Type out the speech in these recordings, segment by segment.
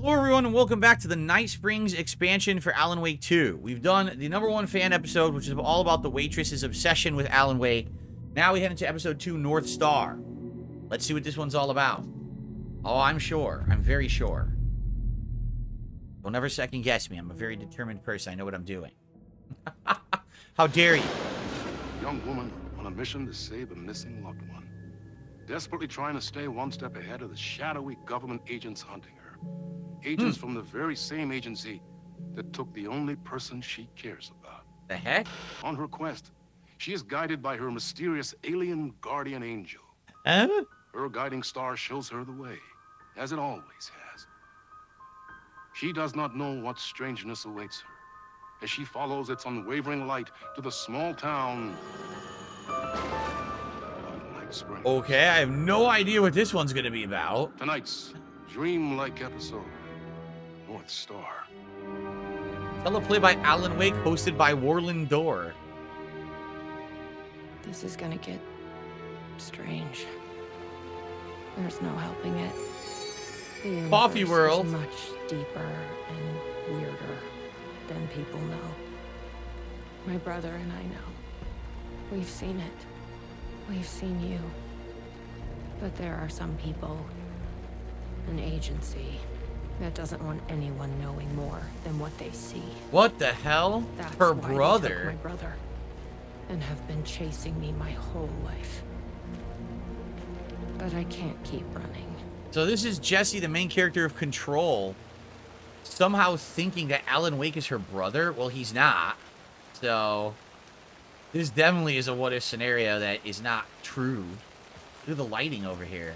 Hello, everyone, and welcome back to the Night Springs expansion for Alan Wake 2. We've done the number one fan episode, which is all about the waitress's obsession with Alan Wake. Now we head into episode 2, North Star. Let's see what this one's all about. Oh, I'm sure. I'm very sure. Don't ever second guess me. I'm a very determined person. I know what I'm doing. How dare you? Young woman on a mission to save a missing loved one. Desperately trying to stay one step ahead of the shadowy government agents hunting Agents hmm. from the very same agency that took the only person she cares about. The heck? On her quest, she is guided by her mysterious alien guardian angel. Huh? Her guiding star shows her the way, as it always has. She does not know what strangeness awaits her as she follows its unwavering light to the small town of Night Springs. Okay, I have no idea what this one's gonna be about. Tonight's dreamlike episode, North Star. Teleplay by Alan Wake, hosted by Warlin Door. This is gonna get strange. There's no helping it. The Coffee World. Is much deeper and weirder than people know. My brother and I know. We've seen it. We've seen you. But there are some people, an agency, that doesn't want anyone knowing more than what they see. What the hell? That's Her why they took brother? my brother, and have been chasing me my whole life. But I can't keep running. So this is Jesse, the main character of Control, somehow thinking that Alan Wake is her brother. Well, he's not. So this definitely is a what if scenario that is not true. Look at the lighting over here.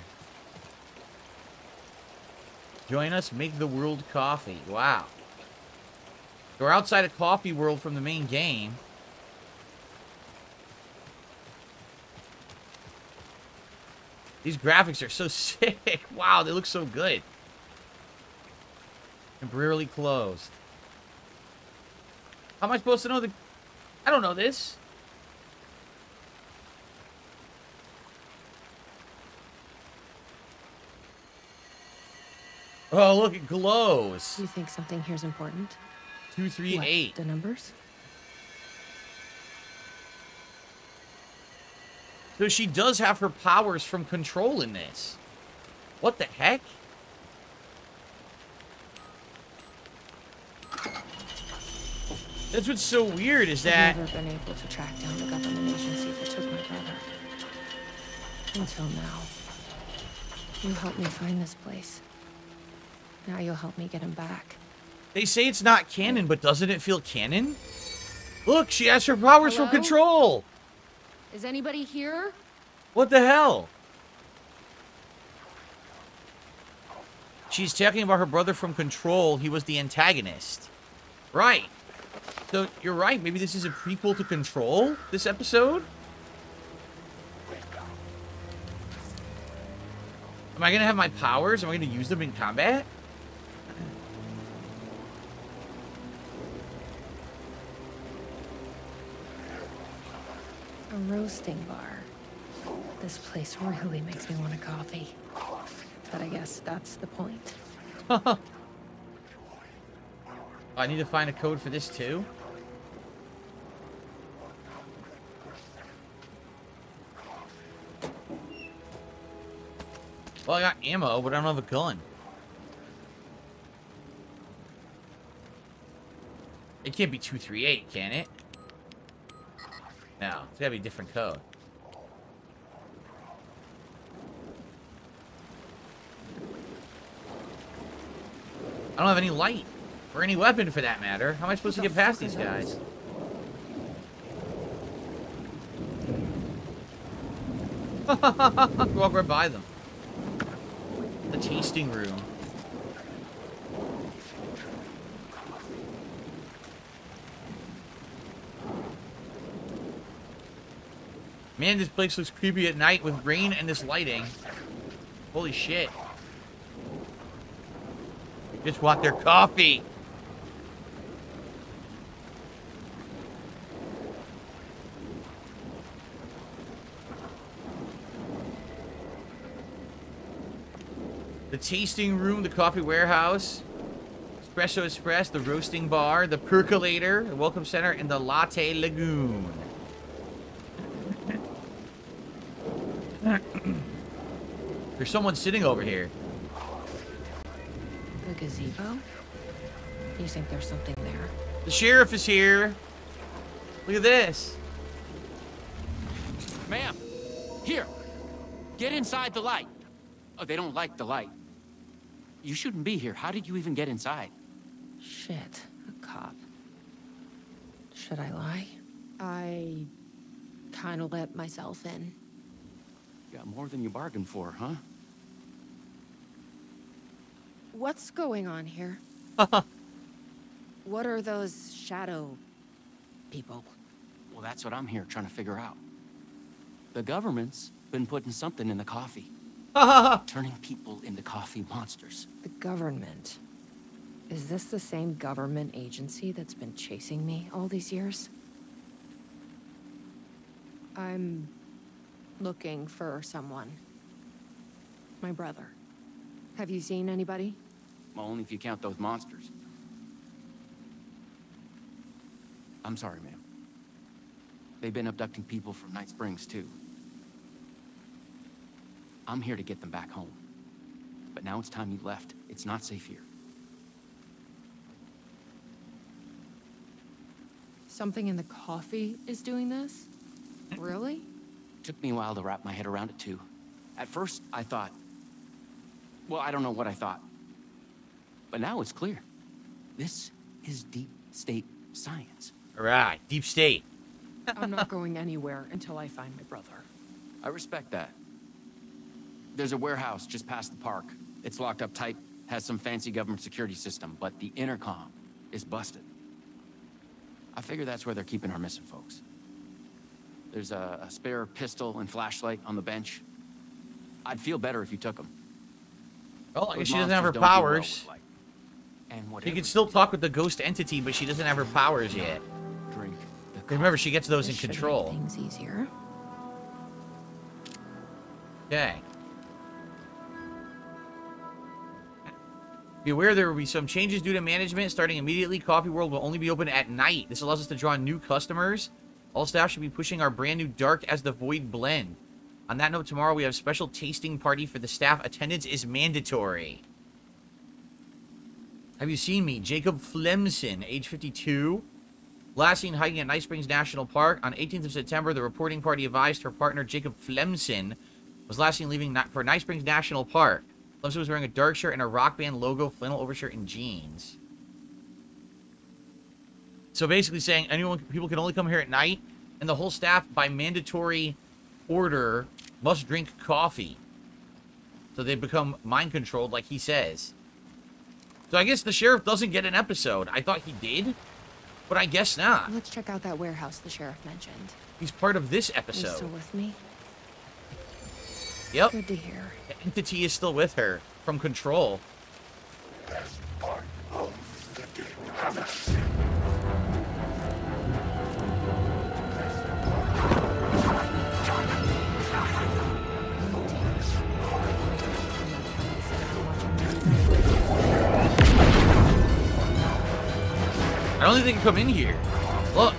Join us, make the world coffee. Wow. We're outside of Coffee World from the main game. These graphics are so sick. Wow, they look so good. Temporarily closed. How am I supposed to know the... I don't know this. Oh, look, it glows. Do you think something here's important? Two, three, What, eight. The numbers? So she does have her powers from control in this. What the heck? That's what's so weird is that... I've never been able to track down the government agency that took my brother. Until now. You helped me find this place. Now you'll help me get him back. They say it's not canon, but doesn't it feel canon? Look, she has her powers from control. Is anybody here? What the hell? She's talking about her brother from Control. He was the antagonist. Right. So, you're right. Maybe this is a prequel to Control, this episode? Am I going to have my powers? Am I going to use them in combat? Roasting bar. This place really makes me want a coffee. But I guess that's the point. I need to find a code for this too. Well, I got ammo, but I don't have a gun. It can't be 238, can it? No, it's gotta be a different code. I don't have any light. Or any weapon, for that matter. How am I supposed to get past these guys? Walk right by them. The tasting room. Man, this place looks creepy at night with rain and this lighting. Holy shit. Just want their coffee. The tasting room, the coffee warehouse. Espresso Express, the roasting bar, the percolator, the welcome center, and the latte lagoon. There's someone sitting over here. The gazebo? You think there's something there? The sheriff is here. Look at this. Ma'am, here. Get inside the light. Oh, they don't like the light. You shouldn't be here. How did you even get inside? Shit, a cop. Should I lie? I kind of let myself in. Got more than you bargained for, huh? What's going on here? what are those shadow people? Well, that's what I'm here trying to figure out. The government's been putting something in the coffee. turning people into coffee monsters. The government. Is this the same government agency that's been chasing me all these years? I'm looking for someone. My brother. Have you seen anybody? Well, only if you count those monsters. I'm sorry, ma'am. They've been abducting people from Night Springs, too. I'm here to get them back home. But now it's time you left. It's not safe here. Something in the coffee is doing this? Really? Took me a while to wrap my head around it, too. At first, I thought... Well, I don't know what I thought. But now it's clear. This is deep state science. All right, deep state. I'm not going anywhere until I find my brother. I respect that. There's a warehouse just past the park. It's locked up tight, has some fancy government security system, but the intercom is busted. I figure that's where they're keeping our missing folks. There's a, a spare pistol and flashlight on the bench. I'd feel better if you took them. Well, I Those guess she doesn't have her monsters don't well powers. With light. And She whatever can still talk with the ghost entity, but she doesn't have her powers yet. drink the Remember, she gets those in This make control. things easier. Okay. Be aware there will be some changes due to management starting immediately. Coffee World will only be open at night. This allows us to draw new customers. All staff should be pushing our brand new Dark as the Void blend. On that note, tomorrow we have a special tasting party for the staff. Attendance is mandatory. Have you seen me? Jacob Flemson, age 52. Last seen hiking at Night Springs National Park. On 18th of September, the reporting party advised her partner Jacob Flemson was last seen leaving for Night Springs National Park. Flemson was wearing a dark shirt and a rock band logo flannel overshirt and jeans. So basically saying anyone people can only come here at night, and the whole staff by mandatory order must drink coffee. So they become mind controlled, like he says. So I guess the sheriff doesn't get an episode. I thought he did, but I guess not. Let's check out that warehouse the sheriff mentioned. He's part of this Are you episode. still with me? Yep. Good to hear. The entity is still with her from control. I don't think they can come in here. Look.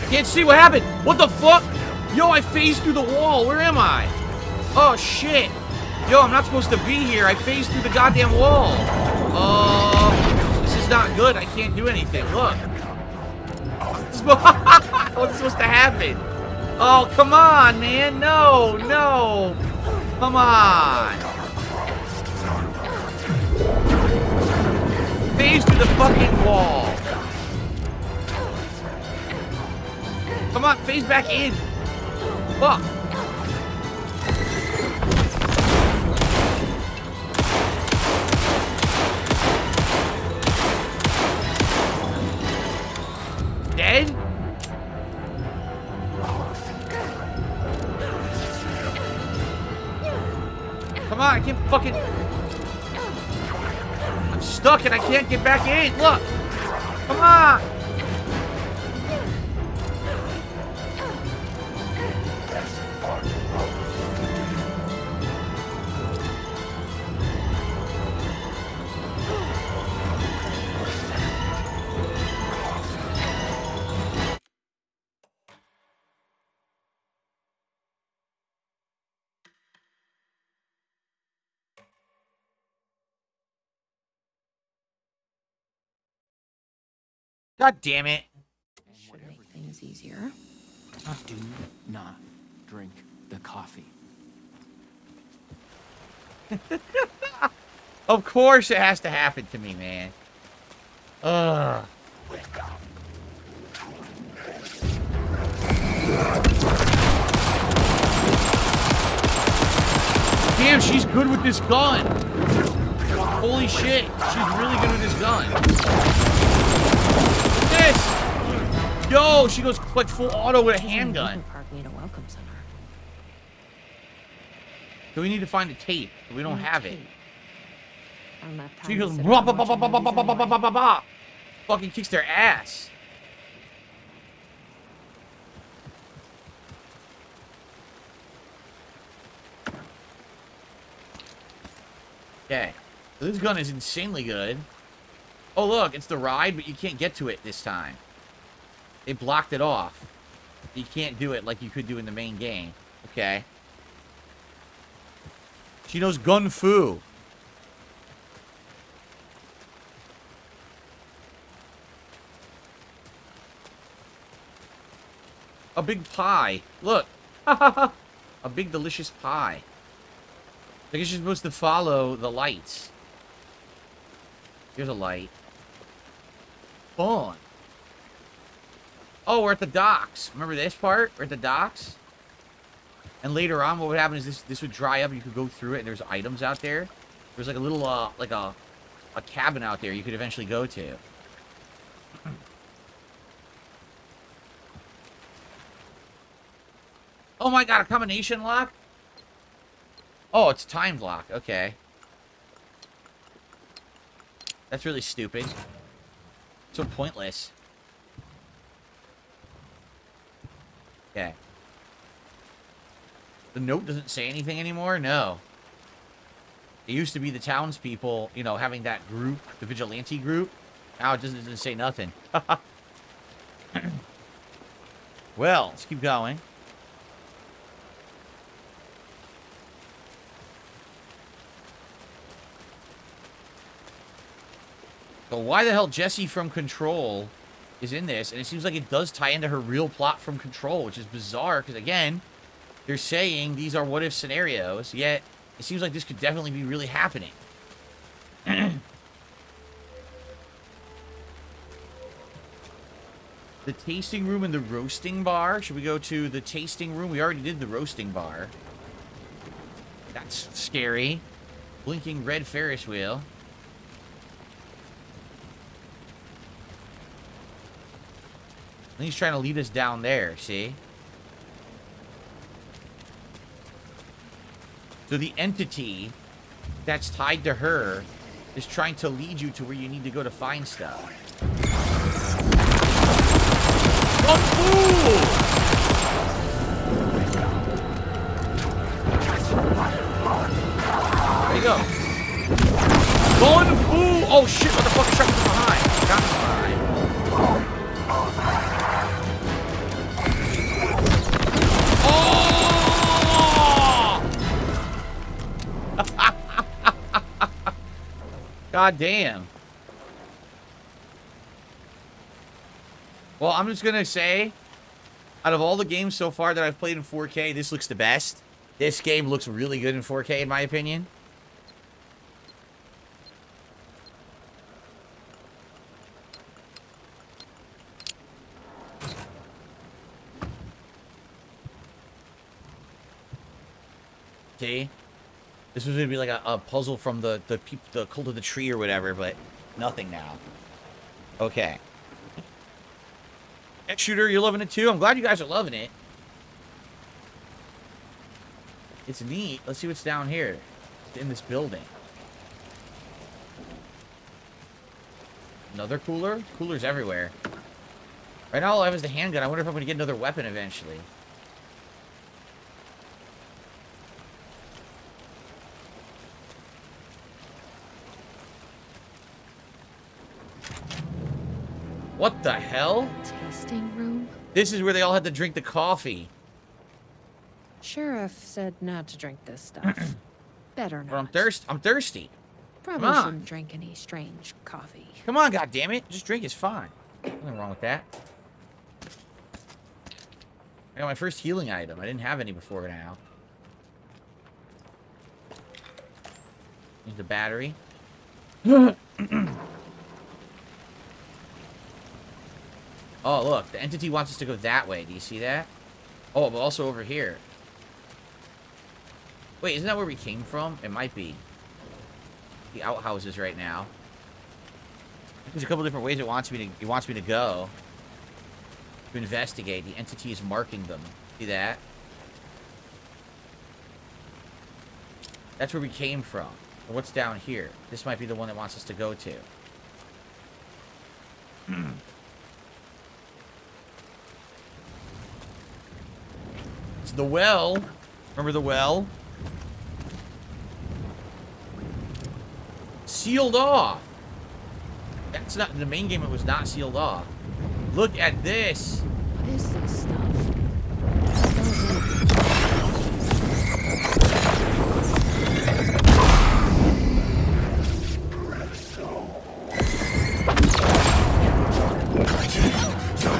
I can't see what happened. What the fuck? Yo, I phased through the wall. Where am I? Oh, shit. Yo, I'm not supposed to be here. I phased through the goddamn wall. Oh, this is not good. I can't do anything. Look. What's supposed to happen? Oh, come on, man. No, no. Come on. Phase through the fucking wall. Come on, phase back in. Fuck. Dead? Come on, I can't fucking... Stuck and I can't get back in. Look. Come on. God damn it. Should make things easier. Oh, do not drink the coffee. Of course it has to happen to me, man. Ugh. Damn, she's good with this gun. Holy shit, she's really good with this gun. Yo, she goes like full auto with a handgun. Do we need to find a tape? We don't have it. She goes. Fucking kicks their ass. Okay. This gun is insanely good. Oh, look, it's the ride, but you can't get to it this time. They blocked it off. You can't do it like you could do in the main game. Okay. She knows gun fu. A big pie. Look. a big delicious pie. I guess you're supposed to follow the lights. Here's a light. Fun. Oh, we're at the docks. Remember this part? We're at the docks. And later on, what would happen is this this would dry up. You could go through it, and there's items out there. There's like a little, uh, like a, a cabin out there you could eventually go to. Oh my god, a combination lock? Oh, it's a time lock. Okay. That's really stupid. So pointless. Okay. The note doesn't say anything anymore? No. It used to be the townspeople, you know, having that group, the vigilante group. Now it doesn't, doesn't say nothing. well, let's keep going. So why the hell Jesse from Control is in this? And it seems like it does tie into her real plot from Control, which is bizarre, because again, they're saying these are what-if scenarios, yet it seems like this could definitely be really happening. the tasting room and the roasting bar. Should we go to the tasting room? We already did the roasting bar. That's scary. Blinking red Ferris wheel. And he's trying to lead us down there, see? So the entity that's tied to her is trying to lead you to where you need to go to find stuff. Kung Fu! There you go. Kung Fu! Oh shit, fuck is from behind? God damn. Well, I'm just gonna say, out of all the games so far that I've played in 4K, this looks the best. This game looks really good in 4K, in my opinion. See? This was gonna be like a, a puzzle from the the the cult of the tree or whatever, but nothing now. Okay. X shooter, you're loving it too. I'm glad you guys are loving it. It's neat. Let's see what's down here in this building. Another cooler? Coolers everywhere. Right now all I have is the handgun. I wonder if I'm gonna get another weapon eventually. What the hell? Tasting room? This is where they all had to drink the coffee. Sheriff said not to drink this stuff. Better not. But I'm thirst I'm thirsty. Probably Come on. shouldn't drink any strange coffee. Come on, goddammit. Just drink is fine. Nothing wrong with that. I got my first healing item. I didn't have any before now. Use the battery. oh, look. The entity wants us to go that way. Do you see that? Oh, but also over here. Wait, isn't that where we came from? It might be. The outhouses right now. There's a couple different ways it wants me to it wants me to go. To investigate. The entity is marking them. See that? That's where we came from. what's down here? This might be the one that wants us to go to. Hmm. The well. Remember the well? Sealed off. That's not the main game. It was not sealed off. Look at this. What is this stuff?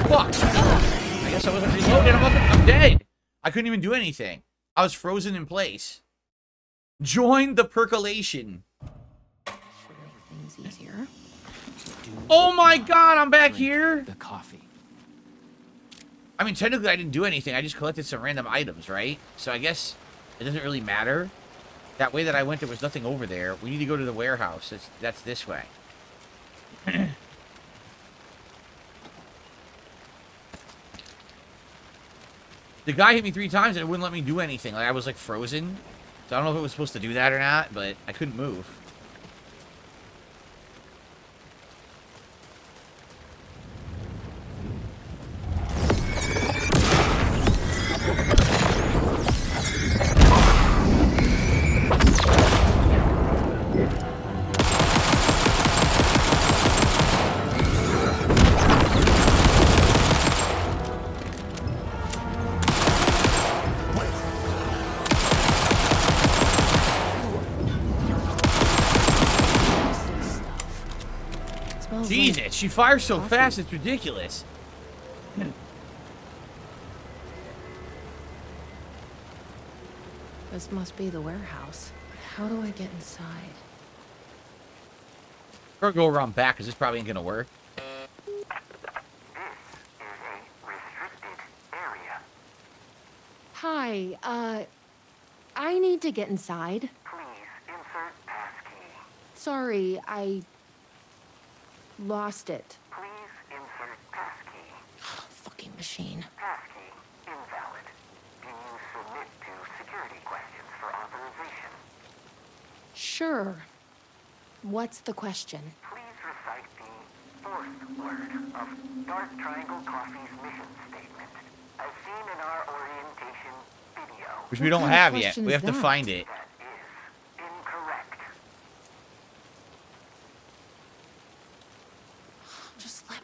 Fuck. I guess I wasn't reloaded. I'm, I'm dead. I couldn't even do anything. I was frozen in place. Join the percolation. Oh my god, I'm back here. The coffee. I mean, technically, I didn't do anything. I just collected some random items, right? So I guess it doesn't really matter. That way that I went, there was nothing over there. We need to go to the warehouse. That's, that's this way. the guy hit me three times and it wouldn't let me do anything. Like, I was, like, frozen. So I don't know if it was supposed to do that or not, but I couldn't move. She fires so coffee. fast, it's ridiculous. This must be the warehouse. How do I get inside? Or go around back, because this probably ain't gonna work. This is a restricted area. Hi, uh, I need to get inside. Please insert passkey. Sorry, I lost it. Please insert passkey. Fucking machine. Passkey invalid. Can you submit to security questions for authorization? Sure. What's the question? Please recite the fourth word of Dark Triangle Coffee's mission statement, as seen in our orientation video. Which we don't have yet. We is have to find it. That is incorrect.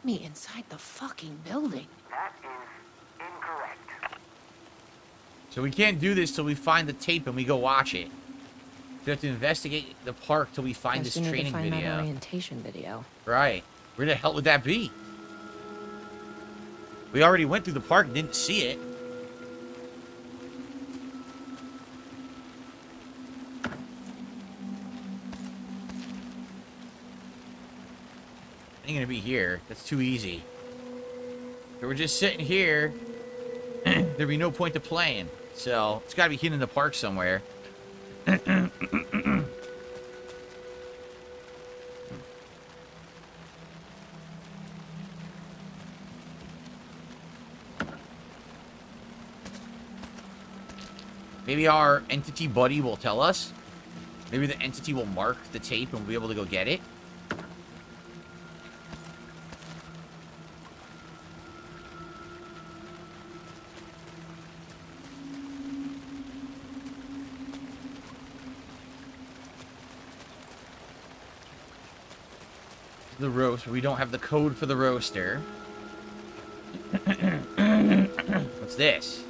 Just me inside the fucking building. That is incorrect. So we can't do this till we find the tape and we go watch it. We have to investigate the park till we find Guess this we need to training find that video. orientation video. Right. Where the hell would that be? We already went through the park and didn't see it. Ain't gonna be here. That's too easy. So we're just sitting here. There'd be no point to playing. So it's gotta be hidden in the park somewhere. Maybe our entity buddy will tell us. Maybe the entity will mark the tape and we'll be able to go get it. Roast. We don't have the code for the roaster. What's this?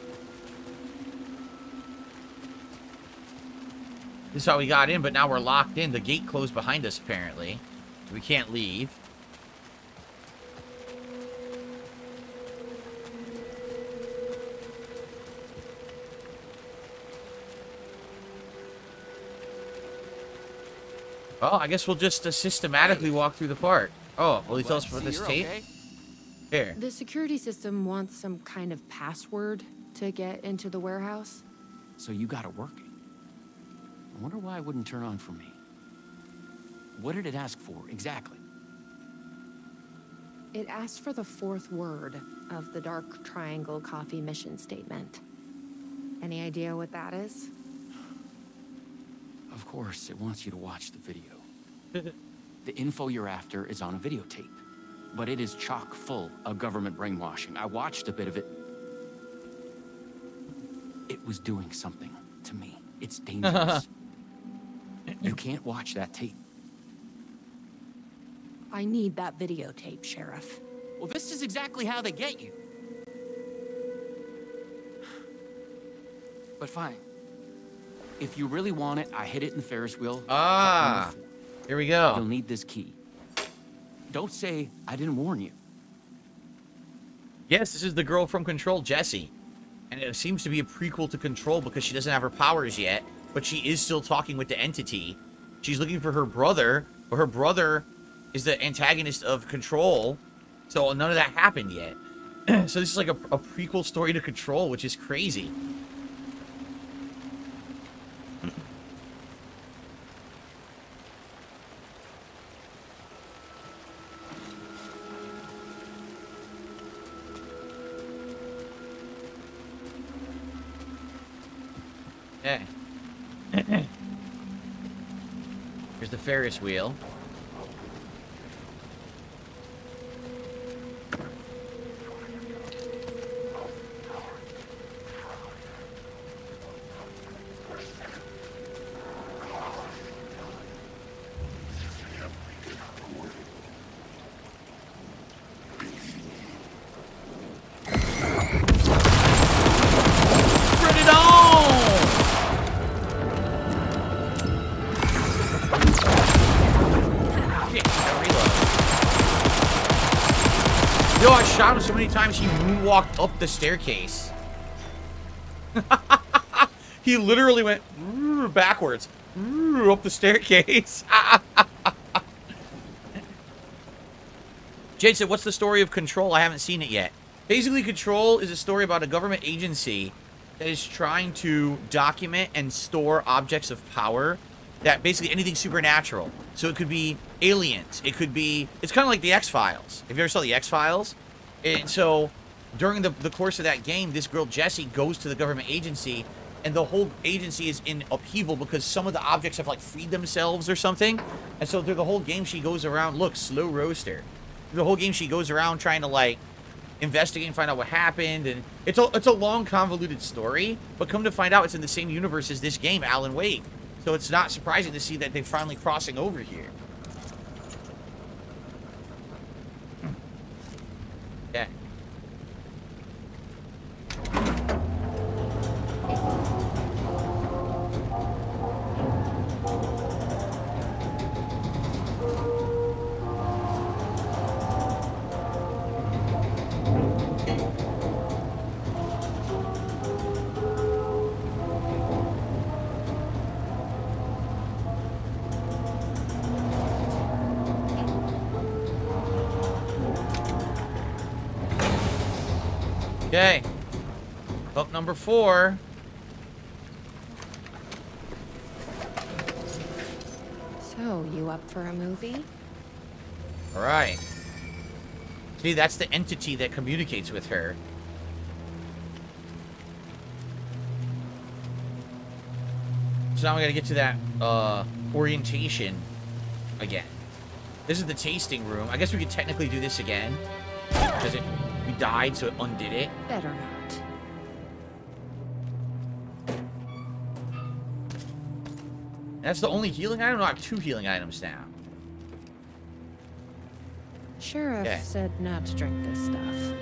This is how we got in, but now we're locked in. The gate closed behind us, apparently. We can't leave. Well, I guess we'll just uh, systematically walk through the park. Oh, will he tell us Glad about this tape? okay. Here. The security system wants some kind of password to get into the warehouse. So you got it working. I wonder why it wouldn't turn on for me. What did it ask for, exactly? It asked for the fourth word of the Dark Triangle Coffee mission statement. Any idea what that is? Of course, it wants you to watch the video. the info you're after is on a videotape, but it is chock full of government brainwashing. I watched a bit of it. It was doing something to me. It's dangerous. you can't watch that tape. I need that videotape, Sheriff. Well, this is exactly how they get you. But fine. If you really want it, I hid it in the Ferris wheel. Ah. Here we go. You'll need this key. Don't say I didn't warn you. Yes, this is the girl from Control, Jesse. And it seems to be a prequel to Control because she doesn't have her powers yet, but she is still talking with the entity. She's looking for her brother, but her brother is the antagonist of Control, so none of that happened yet. so this is like a, a prequel story to Control, which is crazy. Ferris wheel. Many times he moonwalked up the staircase. he literally went backwards up the staircase. Jade said, what's the story of Control? I haven't seen it yet. Basically, Control is a story about a government agency that is trying to document and store objects of power that basically anything supernatural. So it could be aliens. It could be, it's kind of like the X-Files. Have you ever saw the X-Files? And so during the, the course of that game, this girl, Jesse, goes to the government agency and the whole agency is in upheaval because some of the objects have like freed themselves or something. And so through the whole game, she goes around, look, slow roaster. The whole game, she goes around trying to like investigate and find out what happened. And it's a, it's a long, convoluted story. But come to find out, it's in the same universe as this game, Alan Wake. So it's not surprising to see that they're finally crossing over here. Yeah. Okay. Book number four. So, you up for a movie? All right. See, that's the entity that communicates with her. So now we gotta get to that uh, orientation again. This is the tasting room. I guess we could technically do this again. Because it we died, so it undid it. Better not. That's the only healing item? No, I have two healing items now. Sheriff Okay. said not to drink this stuff.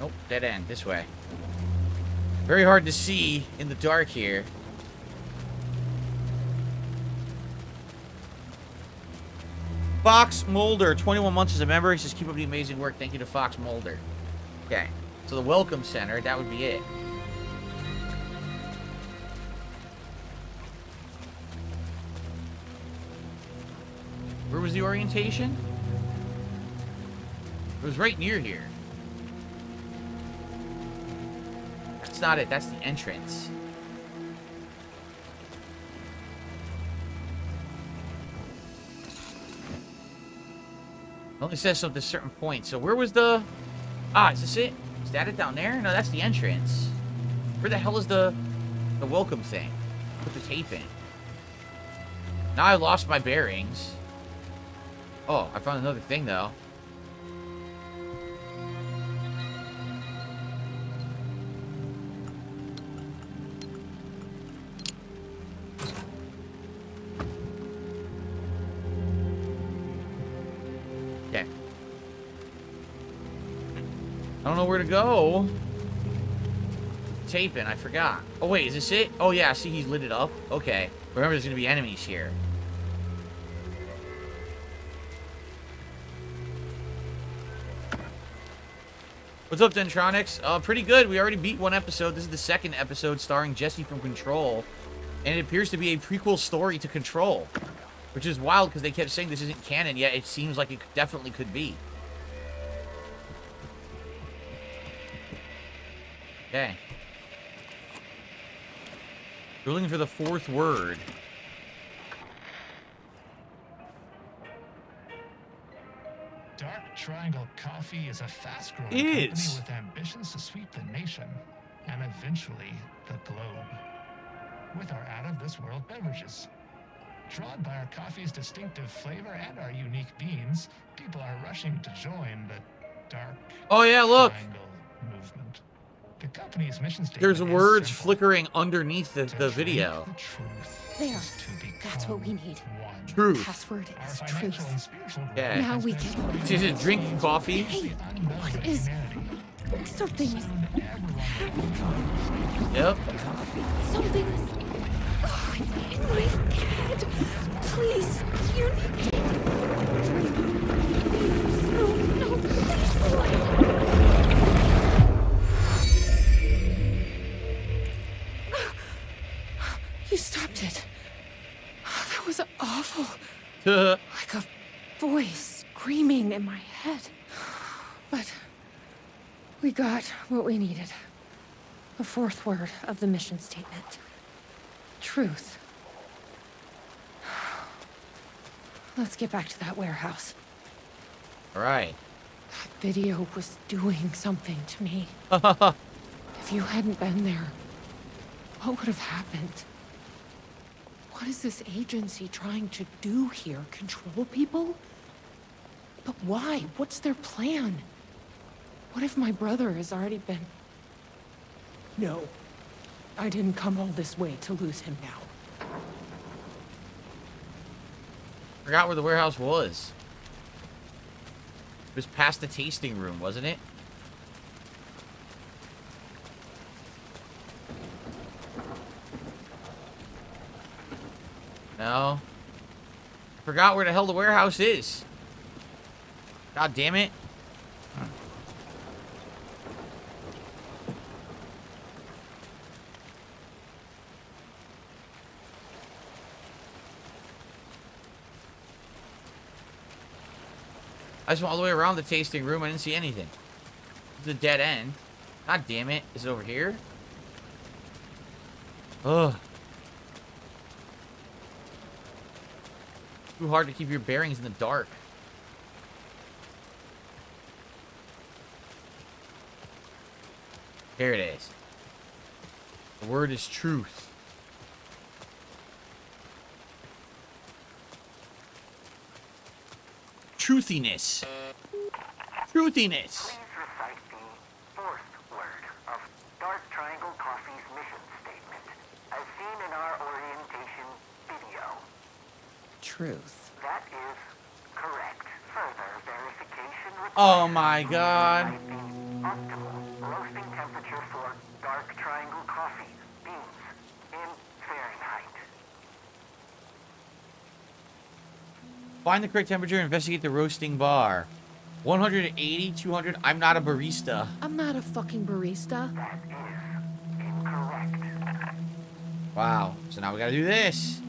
Nope, dead end. This way. Very hard to see in the dark here. Fox Mulder, 21 months as a member. He says, keep up the amazing work. Thank you to Fox Mulder. Okay. So the Welcome Center, that would be it. Where was the orientation? It was right near here. That's not it. That's the entrance. Only says so at a certain point. So where was the... Ah, is this it? Is that it down there? No, that's the entrance. Where the hell is the the welcome thing? Put the tape in. Now I lost my bearings. Oh, I found another thing though. To go. Taping, I forgot. Oh, wait, is this it? Oh, yeah, see, he's lit it up. Okay. Remember, there's going to be enemies here. What's up, Dentronics? Uh, pretty good. We already beat one episode. This is the second episode starring Jesse from Control. And it appears to be a prequel story to Control. Which is wild because they kept saying this isn't canon, yet it seems like it definitely could be. Okay. We're looking for the fourth word. Dark Triangle Coffee is a fast-growing Is. company with ambitions to sweep the nation and eventually the globe with our out-of-this-world beverages. Drawn by our coffee's distinctive flavor and our unique beans, people are rushing to join the Dark Oh, yeah, look. Triangle movement. The company's mission statement There's words simple. flickering underneath the, To the drink video. the truth There. is to That's what we need. one. Truth. Password is truth. Yeah. Now we can- supported She said by drink coffee. Hey, unknown what to is- humanity. Something is Soon everyone Yep. Something is oh, in my head. Please, you need Like a voice screaming in my head. But we got what we needed. The fourth word of the mission statement. Truth. Let's get back to that warehouse. All right. That video was doing something to me. if you hadn't been there, what would have happened? What is this agency trying to do here? Control people? But why? What's their plan? What if my brother has already been... No. I didn't come all this way to lose him now. Forgot where the warehouse was. It was past the tasting room, wasn't it? No. Forgot where the hell the warehouse is. God damn it. I just went all the way around the tasting room. I didn't see anything. It's a dead end. God damn it. Is it over here? Ugh. Too hard to keep your bearings in the dark. Here it is. The word is truth. Truthiness. Truthiness. Please recite the fourth word of Dark Triangle Coffee's mission statement, as seen in our orientation video. Truth. That is correct. Further verification required. Oh my god. By the optimal roasting temperature for Dark Triangle Coffee beans in Fahrenheit. Find the correct temperature and investigate the roasting bar. 180, 200. I'm not a barista. I'm not a fucking barista. That is incorrect. Wow. So now we gotta do this.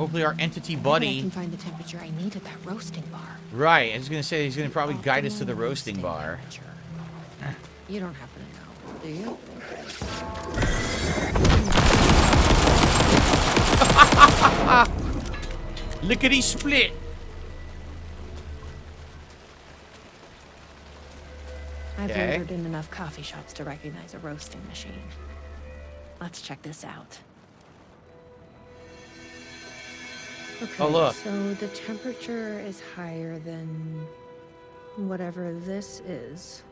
Hopefully our entity Maybe I buddy. can find the temperature I need at that roasting bar. Right. I was gonna say he's gonna probably guide us to the roasting bar. You don't happen to know, do you? Lickety split. I've Okay. ordered in enough coffee shops to recognize a roasting machine. Let's check this out. Oh, okay, Oh, look. so the temperature is higher than whatever this is.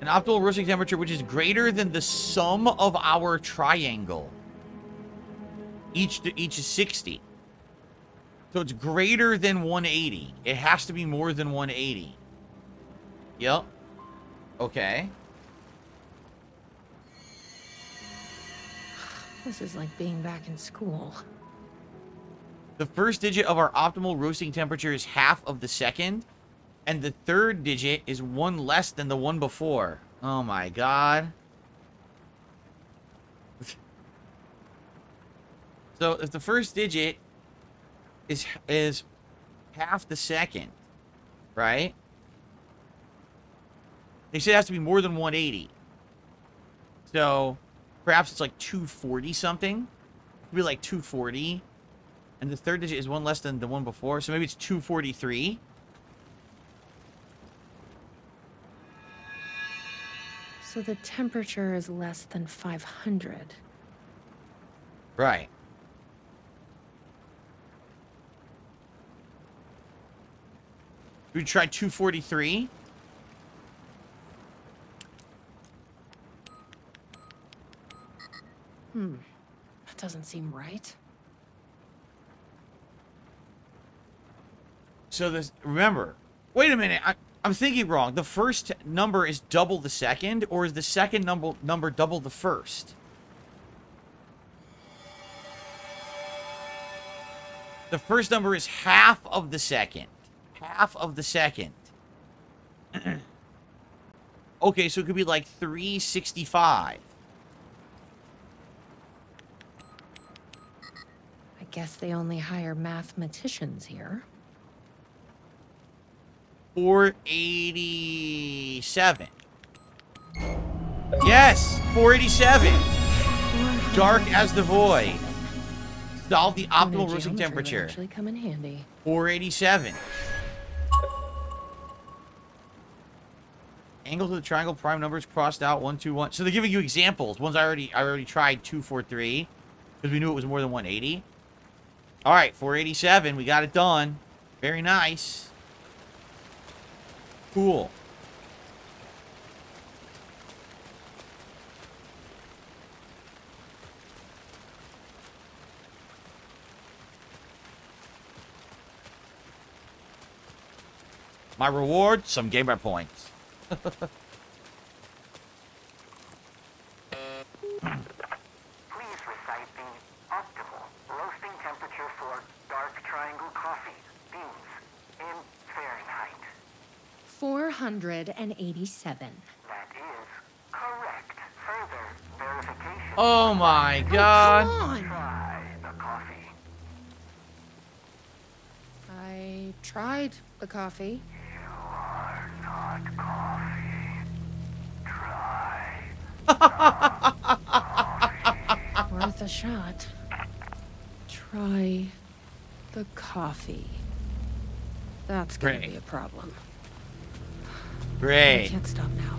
An optimal roasting temperature which is greater than the sum of our triangle. Each to each is 60. So it's greater than 180. It has to be more than 180. Yep. Okay. This is like being back in school. The first digit of our optimal roasting temperature is half of the second, and the third digit is one less than the one before. Oh my god. so if the first digit is is half the second, right? They said it has to be more than 180. So perhaps it's like 240 something. It'd be like 240. And the third digit is one less than the one before, so maybe it's 243. So the temperature is less than 500. Right. We try 243. Hmm. That doesn't seem right. So this remember. Wait a minute. I, I'm thinking wrong. The first number is double the second, or is the second number number double the first? The first number is half of the second. Half of the second. okay, so it could be like 365. I guess they only hire mathematicians here. 487. Yes, 487. Dark as the void. Solve the optimal roasting temperature. Actually come in handy. 487. Angles of the triangle, prime numbers crossed out, 121. So they're giving you examples. Ones I already I already tried 243 because we knew it was more than 180. All right, 487. We got it done. Very nice. Cool. My reward, some gamer points. Please recite the optimal roasting temperature for dark triangle coffee beans in Fahrenheit. 487. That is correct. Further verification. Oh my oh, Come god. on! Try the coffee. I tried the coffee. You are not coffee. Try. Worth a shot. Try the coffee. That's gonna Great. be a problem. I Great. can't stop now.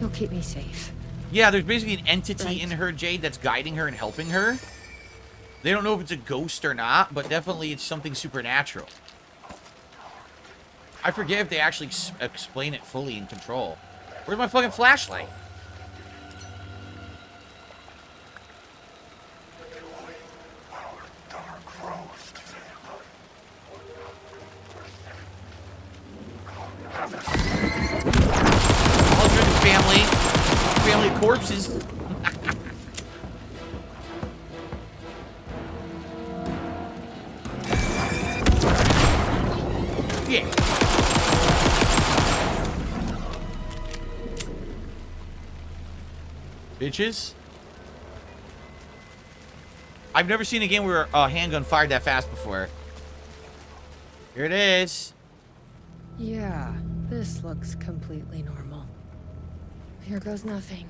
You'll keep me safe. Yeah, there's basically an entity Right. in her, Jade, that's guiding her and helping her. They don't know if it's a ghost or not, but definitely it's something supernatural. I forget if they actually explain it fully in Control. Where's my fucking flashlight? Bitches. I've never seen a game where a handgun fired that fast before. Here it is. Yeah, this looks completely normal. Here goes nothing.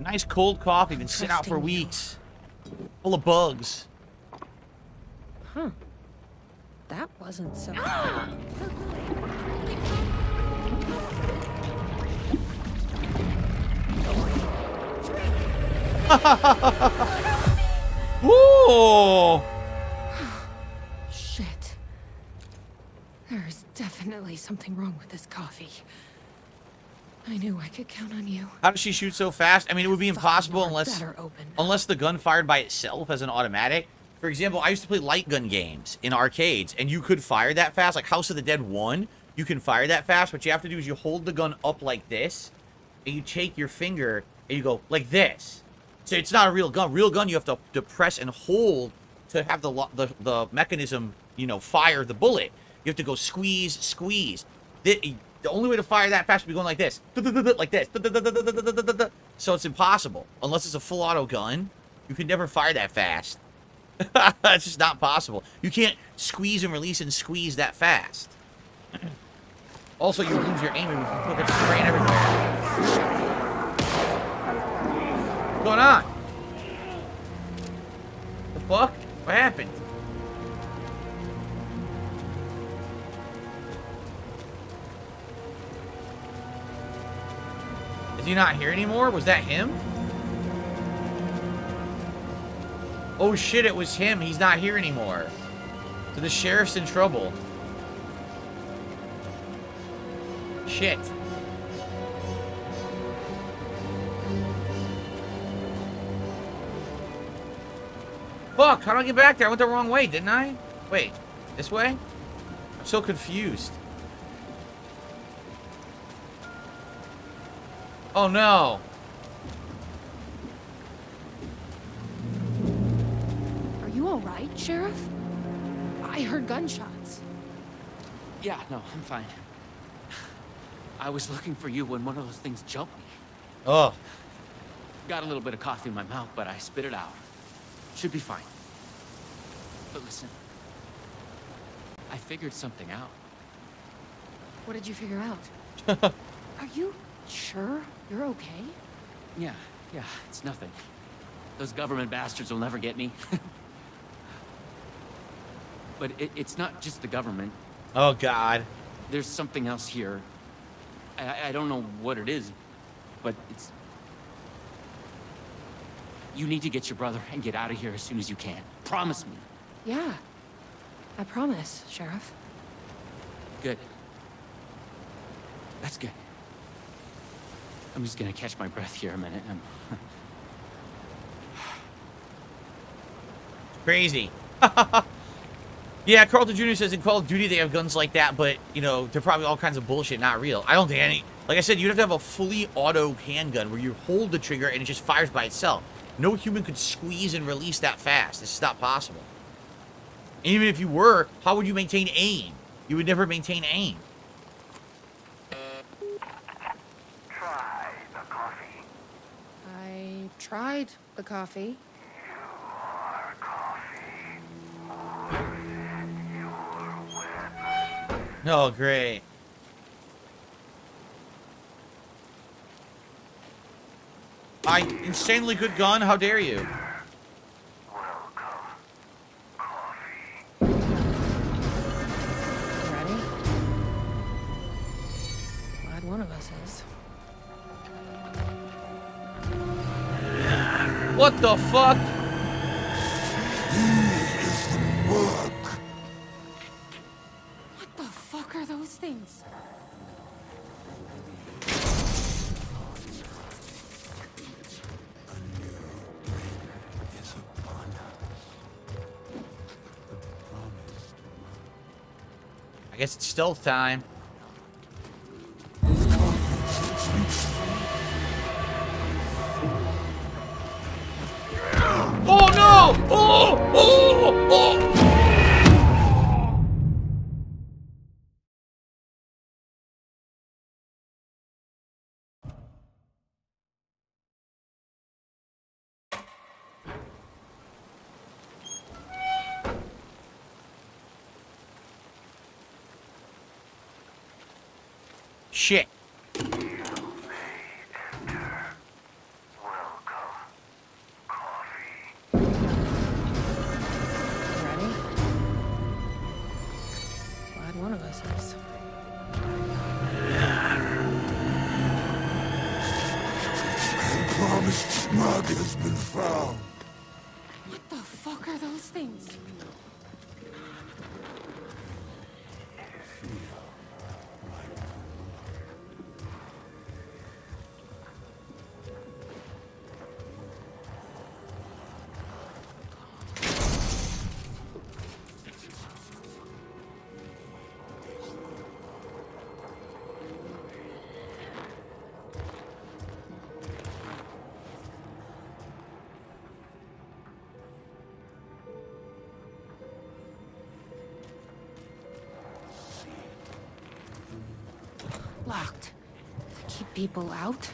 Nice cold coffee, been sitting out for Trusting you. weeks. Full of bugs. Huh. That wasn't so. Ooh! Shit. There's definitely something wrong with this coffee. I knew I could count on you. How does she shoot so fast? I mean, it would be impossible unless unless the gun fired by itself as an automatic. For example, I used to play light gun games in arcades, and you could fire that fast. Like House of the Dead 1, you can fire that fast. What you have to do is you hold the gun up like this, and you take your finger, and you go like this. So it's not a real gun. Real gun, you have to, to press and hold to have the, the the mechanism, you know, fire the bullet. You have to go squeeze, squeeze. The, the only way to fire that fast would be going like this, like this. So it's impossible unless it's a full auto gun. You can never fire that fast. it's just not possible. You can't squeeze and release and squeeze that fast. Also, you lose your aim and you put it spraying everywhere. What's going on? The fuck? What happened? Is he not here anymore? Was that him? Oh shit, it was him. He's not here anymore. So the sheriff's in trouble. Shit. Fuck, how do I get back there? I went the wrong way, didn't I? Wait, this way? I'm so confused. Oh no. Are you alright, Sheriff? I heard gunshots. Yeah, no, I'm fine. I was looking for you when one of those things jumped me. Oh, Got a little bit of coffee in my mouth, but I spit it out. Should be fine. But listen, I figured something out. What did you figure out? Are you sure you're okay? Yeah, yeah, it's nothing. Those government bastards will never get me. but it, it's not just the government. oh god. There's something else here. I, I don't know what it is, but it's... You need to get your brother and get out of here as soon as you can. Promise me. Yeah. I promise, Sheriff. Good. That's good. I'm just gonna catch my breath here a minute. Crazy. yeah, Carlton Jr. says in Call of Duty they have guns like that, but, you know, they're probably all kinds of bullshit, not real. I don't think any... Like I said, you'd have to have a fully auto handgun where you hold the trigger and it just fires by itself. No human could squeeze and release that fast. It's just not possible. And even if you were, how would you maintain aim? You would never maintain aim. Try the coffee. I tried the coffee. Coffee. Oh, great. I insanely good gun. How dare you? Ready? Glad one of us is. What the fuck? I guess it's still time. People out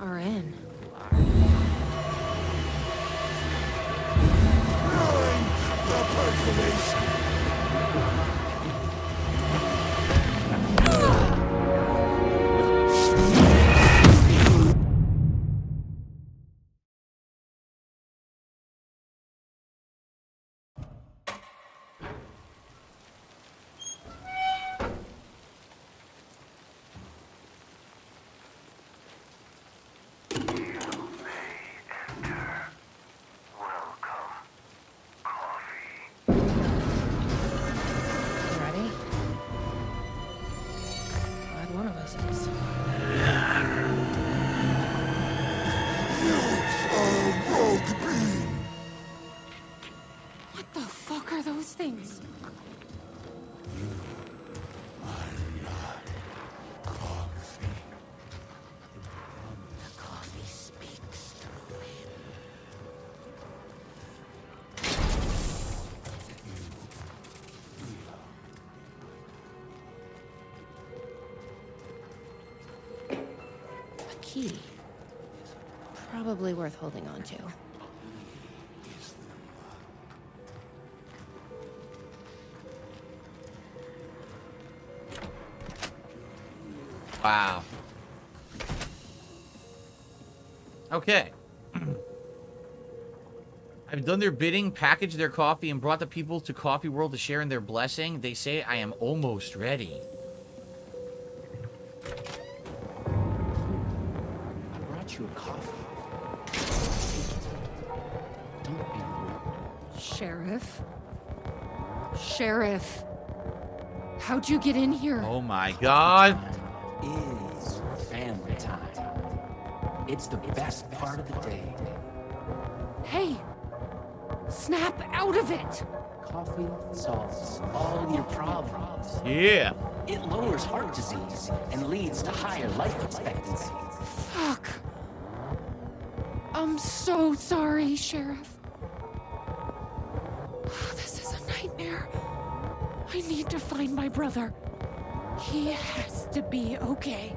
or in. The key. Probably worth holding on to. Wow. Okay. I've done their bidding, packaged their coffee, and brought the people to Coffee World to share in their blessing. They say I am almost ready. How'd you get in here? Oh my god. Is family time. It's the best part of the day. Hey! Snap out of it! Coffee solves all your problems. Yeah. It lowers heart disease and leads to higher life expectancy. Fuck. I'm so sorry, Sheriff. This is a nightmare. I need to find my brother. He has to be okay.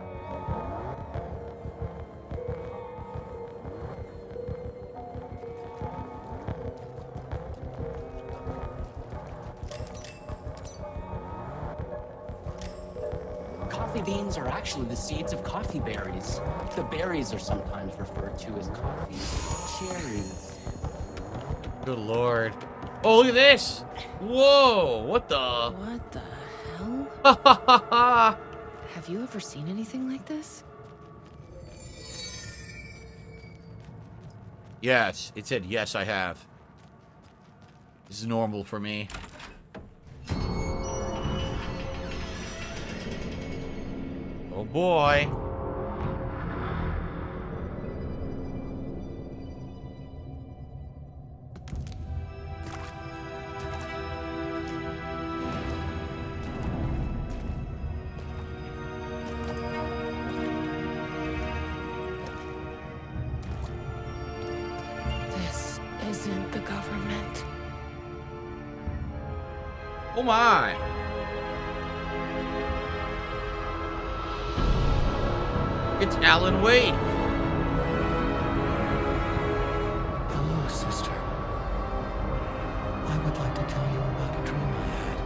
Coffee beans are actually the seeds of coffee berries. The berries are sometimes referred to as coffee cherries. Good lord. Oh, look at this. Whoa. What the? What the hell? Ha ha ha ha. Have you ever seen anything like this? Yes. It said, yes, I have. This is normal for me. Oh boy. my! It's Alan Wake. Hello, sister. I would like to tell you about a dream I had.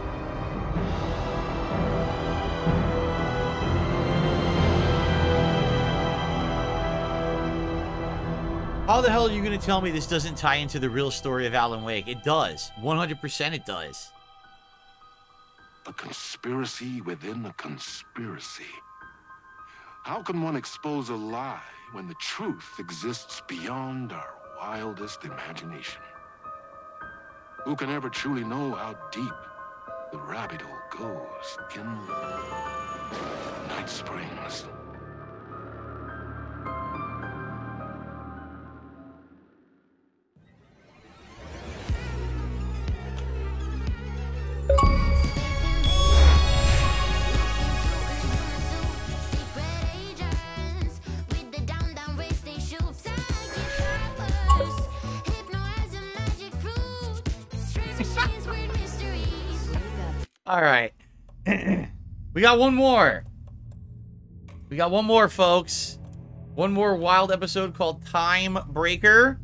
How the hell are you going to tell me this doesn't tie into the real story of Alan Wake? It does. 100% it does. Conspiracy within a conspiracy. How can one expose a lie when the truth exists beyond our wildest imagination? Who can ever truly know how deep the rabbit hole goes in Night Springs? We got one more. We got one more, folks. One more wild episode called Time Breaker.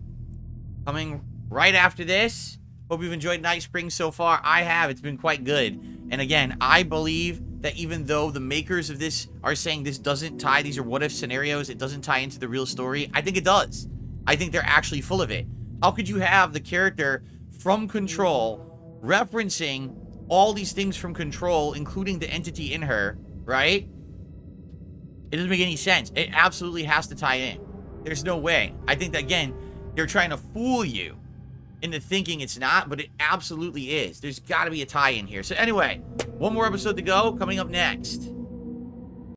Coming right after this. Hope you've enjoyed Night Spring so far. I have. It's been quite good. And again, I believe that even though the makers of this are saying this doesn't tie, these are what-if scenarios, it doesn't tie into the real story, I think it does. I think they're actually full of it. How could you have the character from Control referencing all these things from Control, including the entity in her, right? It doesn't make any sense. It absolutely has to tie in. There's no way. I think that, again, they're trying to fool you into thinking it's not, but it absolutely is. There's got to be a tie in here. So anyway, one more episode to go. Coming up next.